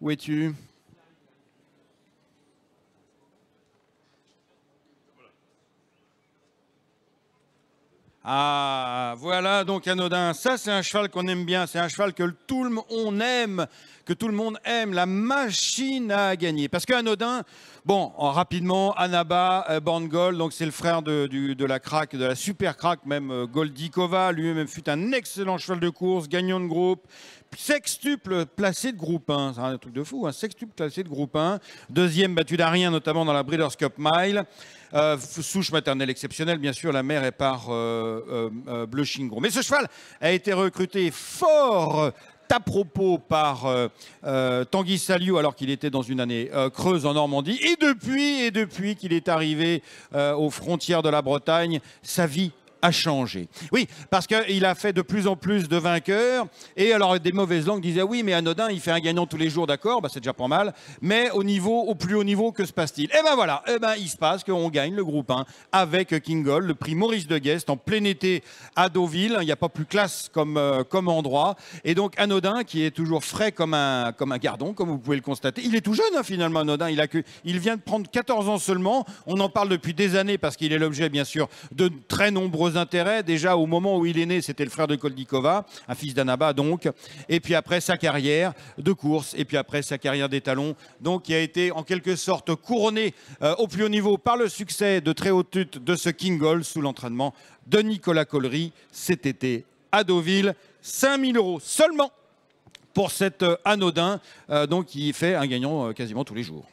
Où es-tu? Ah, voilà donc Anodin. Ça, c'est un cheval qu'on aime bien. C'est un cheval que tout le monde aime, que tout le monde aime. La machine à gagner. Parce qu'Anodin, bon, rapidement, Anaba, euh, donc c'est le frère de, la crack, de la super crack, même euh, Goldikova. Lui-même fut un excellent cheval de course, gagnant de groupe. Sextuple placé de groupe 1, c'est un truc de fou, un sextuple placé de groupe 1. Deuxième battu d'Arien, notamment dans la Breeders' Cup Mile. Euh, souche maternelle exceptionnelle, bien sûr, la mère est par euh, euh, Blushing Mais ce cheval a été recruté fort à propos par Tanguy Saliou alors qu'il était dans une année creuse en Normandie. Et depuis, et depuis qu'il est arrivé aux frontières de la Bretagne, sa vie a changé. Oui, parce qu'il a fait de plus en plus de vainqueurs. Et alors, des mauvaises langues disaient oui, mais Anodin, il fait un gagnant tous les jours, d'accord, bah, c'est déjà pas mal. Mais au niveau, au plus haut niveau, que se passe-t-il? Eh ben voilà, eh ben, il se passe qu'on gagne le groupe 1 avec King Gold, le prix Maurice de Guest, en plein été à Deauville. Il n'y a pas plus classe comme, euh, endroit. Et donc, Anodin, qui est toujours frais comme un, gardon, comme vous pouvez le constater. Il est tout jeune, hein, finalement, Anodin. Il, il vient de prendre 14 ans seulement. On en parle depuis des années parce qu'il est l'objet, bien sûr, de très nombreux intérêts. Déjà, au moment où il est né, c'était le frère de Koldikova, un fils d'Anaba donc. Et puis après, sa carrière de course. Et puis après, sa carrière d'étalon. Donc, qui a été en quelque sorte couronné euh, au plus haut niveau par le succès de très haute tute de ce King Gold sous l'entraînement de Nicolas Collery cet été à Deauville. 5000 euros seulement pour cet euh, anodin, euh, donc qui fait un gagnant quasiment tous les jours.